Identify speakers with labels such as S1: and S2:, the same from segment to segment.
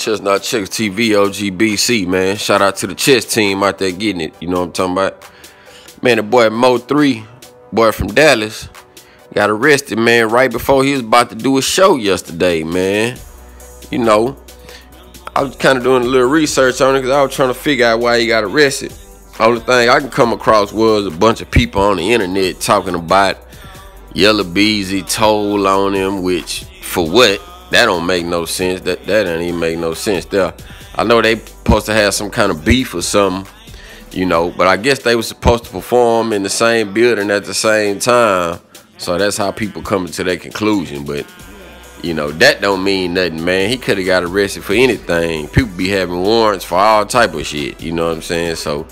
S1: Chestnut Chicks TV, OGBC, man. Shout out to the chess team out there getting it. You know what I'm talking about? Man, the boy Mo3, boy from Dallas, got arrested, man, right before he was about to do a show yesterday, man. You know, I was kind of doing a little research on it because I was trying to figure out why he got arrested. Only thing I can come across was a bunch of people on the internet talking about Yella Beezy told on him, which for what? That don't make no sense. That that don't even make no sense there. I know they supposed to have some kind of beef or something, you know, but I guess they were supposed to perform in the same building at the same time. So that's how people come to their conclusion. But you know, that don't mean nothing, man. He could have got arrested for anything. People be having warrants for all type of shit. You know what I'm saying? So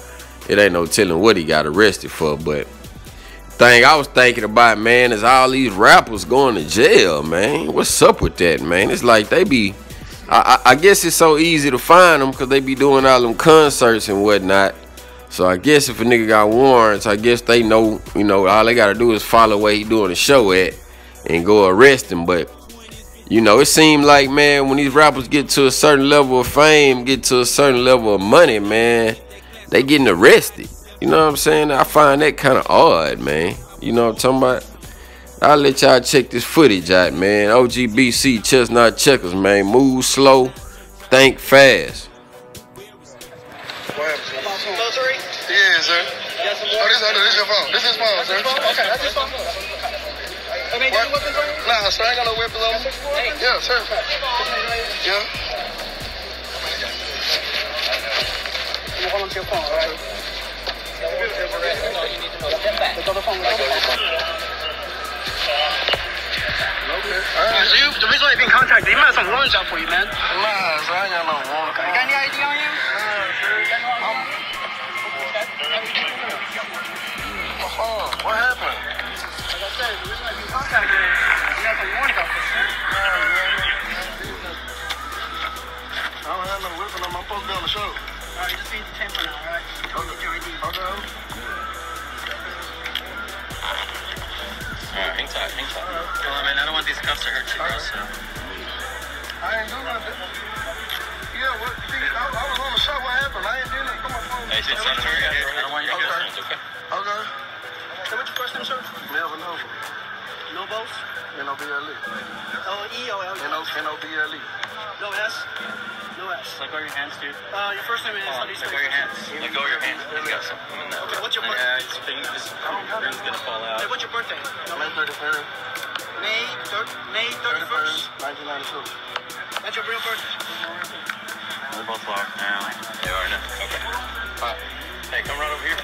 S1: it ain't no telling what he got arrested for, but thing I was thinking about, man, is all these rappers going to jail, man. What's up with that, man? It's like they be, I, I, I guess it's so easy to find them because they be doing all them concerts and whatnot. So I guess if a nigga got warrants, I guess they know, you know, all they gotta do is follow where he doing the show at and go arrest him. But you know, it seemed like man, when these rappers get to a certain level of fame, get to a certain level of money, man, they getting arrested. You know what I'm saying? I find that kind of odd, man. You know what I'm talking about? I'll let y'all check this footage out, man. OGBC Chess Not Checkers, man. Move slow, think fast.
S2: Yeah, sir. Oh, this, oh, this is your phone. This is phone, sir.
S3: Okay, that's his phone.
S2: What? Nah, sir, I ain't got no weapons on me. Yeah, sir. Yeah.
S3: You hold on to your phone, all right? Let's go the phone. Let's go to the phone.
S2: Alright.
S3: You, the reason why you've been contacted, he might have some warrants out for you, man.
S2: Nah, sir, I ain't got no warrant.
S4: Alright, hang tight, hang. Well, I mean, I don't want these cuffs to hurt you, bro, so.
S2: I ain't doing nothing. Yeah, what? See, I, I was on the show. What happened? I ain't doing nothing. Come on, phone.
S4: Hey, shit, son, hurry up, bro. I don't want your
S2: Okay.
S4: feelings, okay?
S2: Okay.
S3: Hey, what's your first name, sir?
S2: Melvin Noble.
S3: Lobos?
S2: N-O-B-L-E.
S3: L-E or L-E?
S2: N-O-B-L-E.
S3: No S? No S.
S4: Let go of your hands, dude.
S3: Uh, your first name is, how do you
S4: Let go of
S3: your
S4: your hands. Let go of your hands. You got something in there.
S3: Okay, what's your birth-
S4: Yeah, it's thing, this ring's gonna fall
S3: name? Hey, what's your birthday?
S2: May 31st,
S3: May, thir- May 31st?
S2: 1992.
S3: That's your real birthday?
S4: They're both locked now. They are now. Okay. Alright. Hey, come right over here.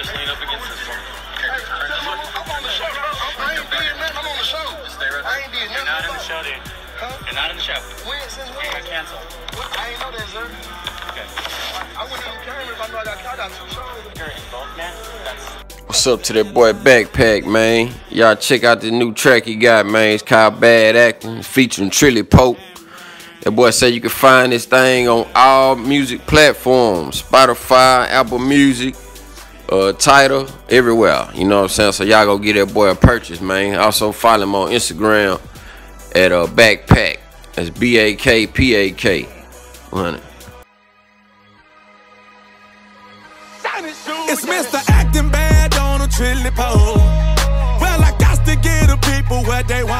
S4: Just lean up against this one.
S2: Hey. I'm on the show, bro. I'm, ain't did nothing. I'm on the show.
S4: Stay right
S2: I
S4: there.
S2: ain't did
S4: You're not in the show, dude.
S2: Huh?
S4: You're not in the show.
S2: When? Since when?
S4: got canceled.
S2: What? I ain't know that, sir.
S4: Okay.
S2: I wouldn't even care if I know I got caught out.
S4: You're involved, man. That's
S1: What's up to that boy Bak Pak, man? Y'all check out the new track he got, man. It's called Bad Acting, featuring Trilly Polk. That boy said you can find this thing on all music platforms Spotify, Apple Music, uh, Tidal, everywhere. You know what I'm saying? So y'all go get that boy a purchase, man. Also follow him on Instagram at uh, Bak Pak. That's B A K P A K. 100.
S5: It's Mr. Acting Bad on a trilly pole. Well, I got to give the people what they want.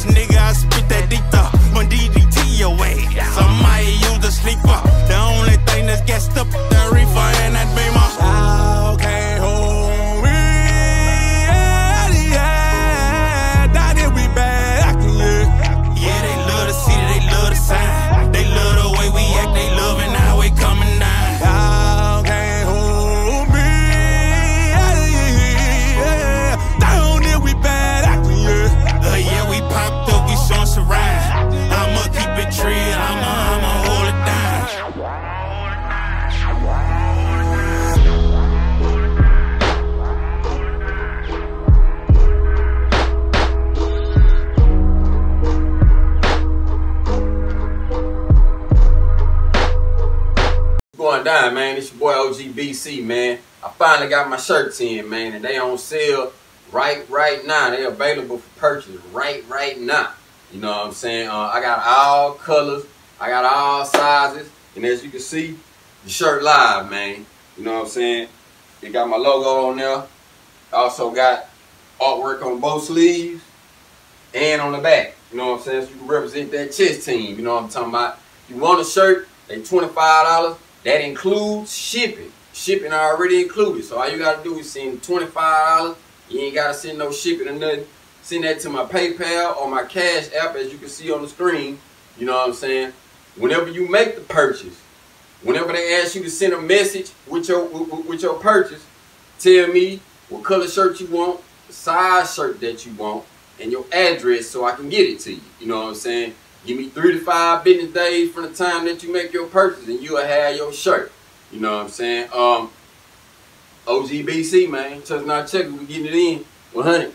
S6: nigga. Down, man? It's your boy OGBC, man. I finally got my shirts in, man, and they on sale right right now. They're available for purchase right right now. You know what I'm saying? Uh, I got all colors. I got all sizes. And as you can see, the shirt live, man. You know what I'm saying? It got my logo on there. Also got artwork on both sleeves and on the back. You know what I'm saying? So you can represent that chess team. You know what I'm talking about? You want a shirt, they $25. That includes shipping. Shipping already included. So all you gotta do is send $25. You ain't gotta send no shipping or nothing. Send that to my PayPal or my Cash App as you can see on the screen. You know what I'm saying? Whenever you make the purchase, whenever they ask you to send a message with your with, with your purchase, tell me what color shirt you want, the size shirt that you want, and your address so I can get it to you. You know what I'm saying? Give me three to five business days from the time that you make your purchase and you'll have your shirt. You know what I'm saying? Um OGBC, man. Touch not check, we getting it in. 100.